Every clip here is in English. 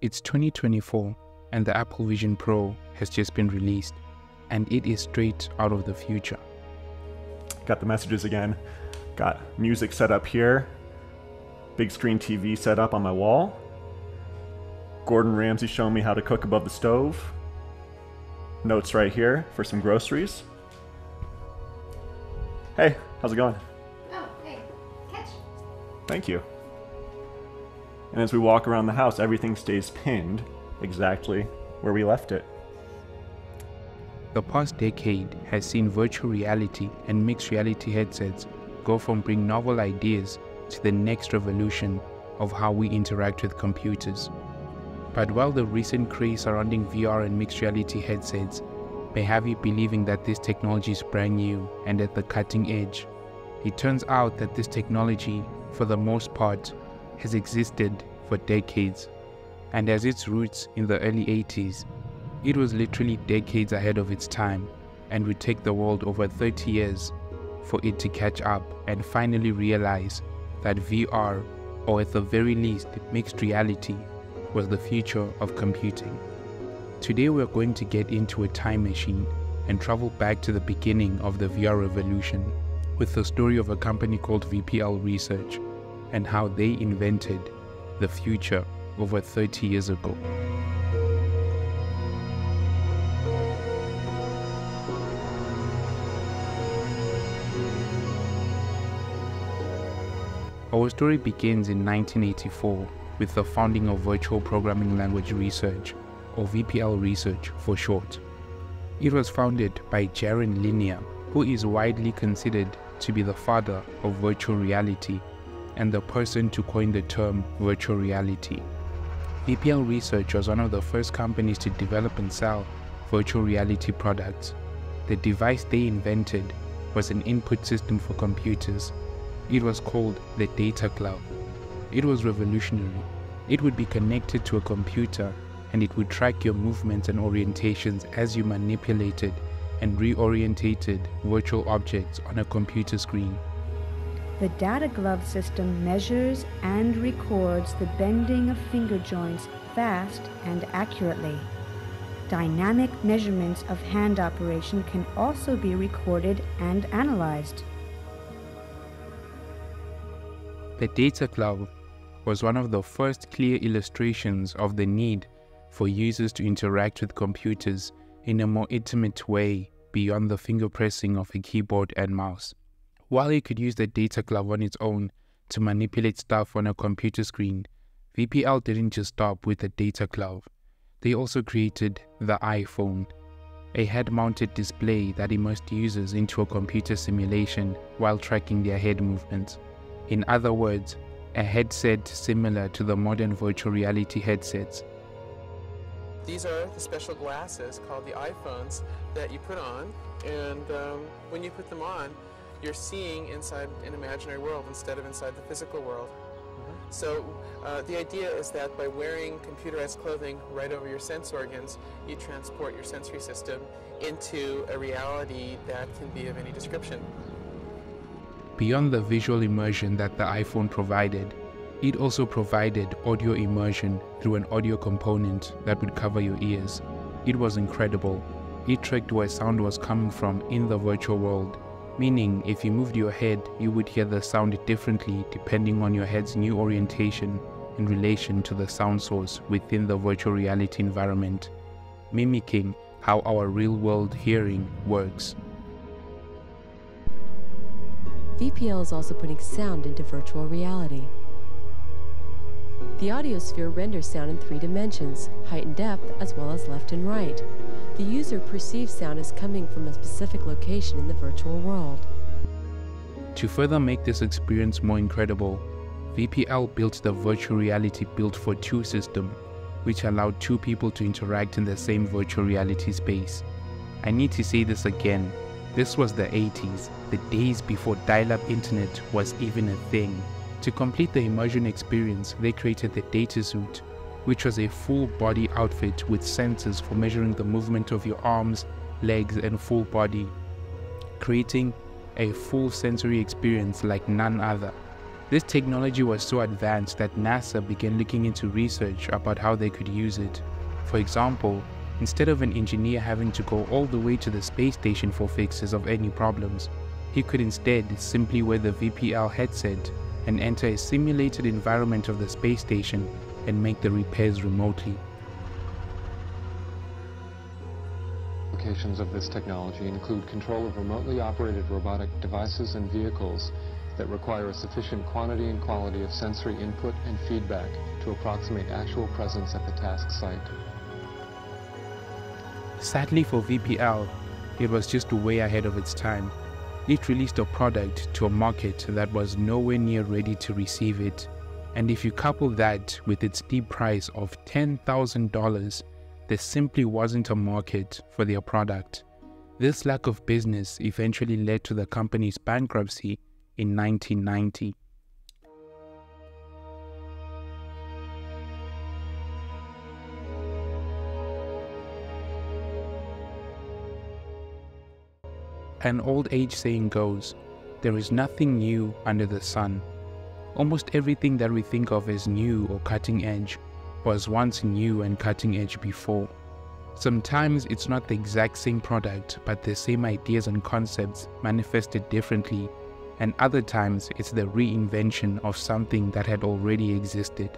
It's 2024 and the Apple Vision Pro has just been released and it is straight out of the future. Got the messages again. Got music set up here. Big screen TV set up on my wall. Gordon Ramsay showing me how to cook above the stove. Notes right here for some groceries. Hey, how's it going? Oh, hey, catch. Thank you. And as we walk around the house, everything stays pinned exactly where we left it. The past decade has seen virtual reality and mixed reality headsets go from bring novel ideas to the next revolution of how we interact with computers. But while the recent craze surrounding VR and mixed reality headsets may have you believing that this technology is brand new and at the cutting edge, it turns out that this technology, for the most part, has existed for decades and has its roots in the early 80s. It was literally decades ahead of its time and would take the world over 30 years for it to catch up and finally realize that VR, or at the very least mixed reality, was the future of computing. Today we're going to get into a time machine and travel back to the beginning of the VR revolution with the story of a company called VPL Research and how they invented the future over 30 years ago. Our story begins in 1984 with the founding of Virtual Programming Language Research, or VPL Research for short. It was founded by Jaron Lanier, who is widely considered to be the father of virtual reality and the person to coin the term virtual reality. VPL Research was one of the first companies to develop and sell virtual reality products. The device they invented was an input system for computers. It was called the Data Glove. It was revolutionary. It would be connected to a computer and it would track your movements and orientations as you manipulated and reorientated virtual objects on a computer screen. The data glove system measures and records the bending of finger joints fast and accurately. Dynamic measurements of hand operation can also be recorded and analyzed. The Data Glove was one of the first clear illustrations of the need for users to interact with computers in a more intimate way beyond the finger pressing of a keyboard and mouse. While you could use the data glove on its own to manipulate stuff on a computer screen, VPL didn't just stop with the data glove. They also created the Eyephone, a head-mounted display that immersed users into a computer simulation while tracking their head movements. In other words, a headset similar to the modern virtual reality headsets. These are the special glasses called the Eyephones that you put on, and um, when you put them on, you're seeing inside an imaginary world instead of inside the physical world. Mm-hmm. So uh, the idea is that by wearing computerized clothing right over your sense organs, you transport your sensory system into a reality that can be of any description. Beyond the visual immersion that the Eyephone provided, it also provided audio immersion through an audio component that would cover your ears. It was incredible. It tracked where sound was coming from in the virtual world meaning if you moved your head, you would hear the sound differently depending on your head's new orientation in relation to the sound source within the virtual reality environment, mimicking how our real world hearing works. VPL is also putting sound into virtual reality. The audiosphere renders sound in three dimensions, height and depth, as well as left and right. The user perceives sound as coming from a specific location in the virtual world. To further make this experience more incredible, VPL built the virtual reality built for two system, which allowed two people to interact in the same virtual reality space. I need to say this again. This was the 80s, the days before dial-up internet was even a thing. To complete the immersion experience, they created the DataSuit, which was a full body outfit with sensors for measuring the movement of your arms, legs, and full body, creating a full sensory experience like none other. This technology was so advanced that NASA began looking into research about how they could use it. For example, instead of an engineer having to go all the way to the space station for fixes of any problems, he could instead simply wear the VPL headset and enter a simulated environment of the space station and make the repairs remotely. Applications of this technology include control of remotely operated robotic devices and vehicles that require a sufficient quantity and quality of sensory input and feedback to approximate actual presence at the task site. Sadly for VPL, it was just way ahead of its time. It released a product to a market that was nowhere near ready to receive it. And if you couple that with its steep price of $10,000, there simply wasn't a market for their product. This lack of business eventually led to the company's bankruptcy in 1990. An old age saying goes, there is nothing new under the sun. Almost everything that we think of as new or cutting edge was once new and cutting edge before. Sometimes it's not the exact same product, but the same ideas and concepts manifested differently and other times it's the reinvention of something that had already existed.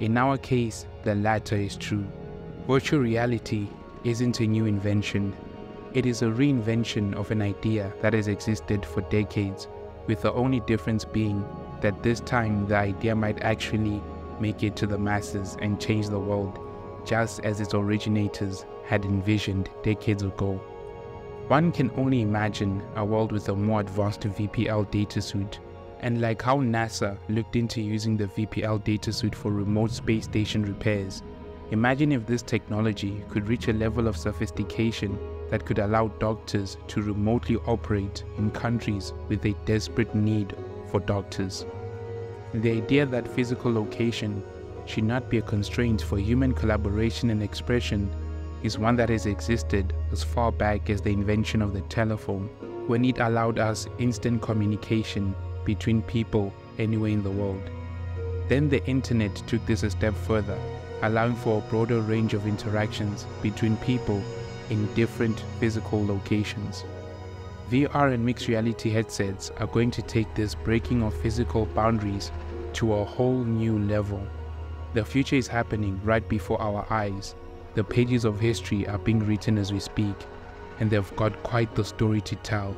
In our case, the latter is true. Virtual reality isn't a new invention, it is a reinvention of an idea that has existed for decades, with the only difference being that this time the idea might actually make it to the masses and change the world, just as its originators had envisioned decades ago. One can only imagine a world with a more advanced VPL datasuit, and like how NASA looked into using the VPL datasuit for remote space station repairs, imagine if this technology could reach a level of sophistication that could allow doctors to remotely operate in countries with a desperate need for doctors. The idea that physical location should not be a constraint for human collaboration and expression is one that has existed as far back as the invention of the telephone, when it allowed us instant communication between people anywhere in the world. Then the internet took this a step further, allowing for a broader range of interactions between people in different physical locations. VR and mixed reality headsets are going to take this breaking of physical boundaries to a whole new level. The future is happening right before our eyes, the pages of history are being written as we speak, and they've got quite the story to tell.